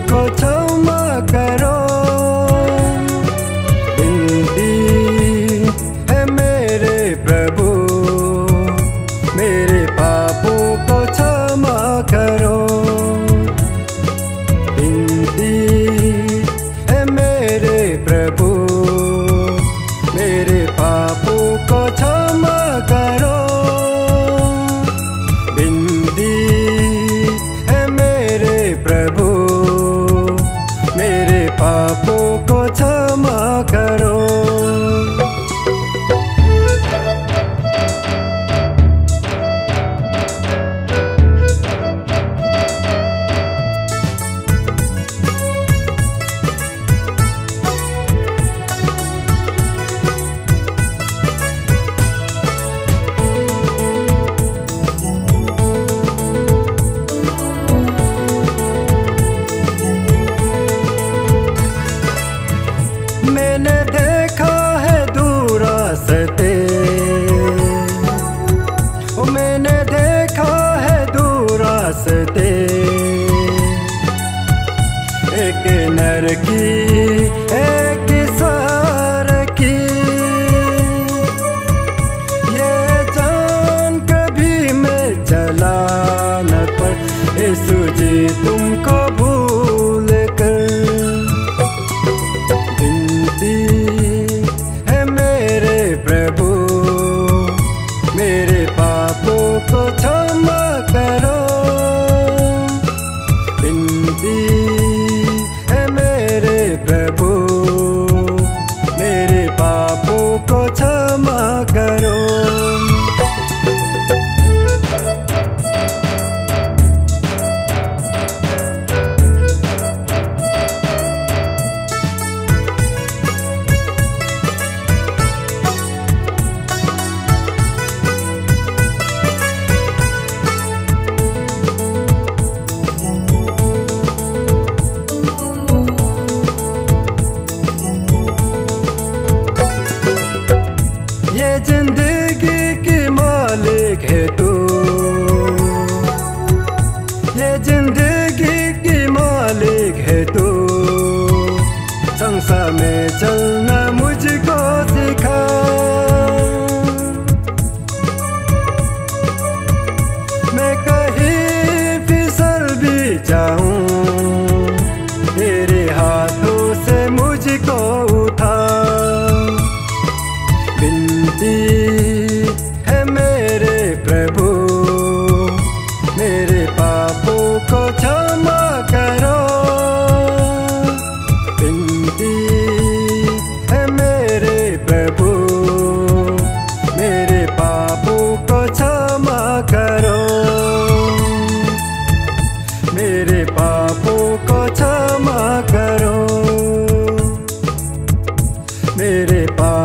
को क्षमा करो। बिंदी है मेरे प्रभु। मेरे पापों को क्षमा करो। बिंदी मैंने देखा है दूर सते मैंने देखा है दूर सते एक नर की, एक सार की। ये जान कभी मैं चला तुमको भूल को ज़िंदगी के मालिक है तू क्षमा करो। मेरे पास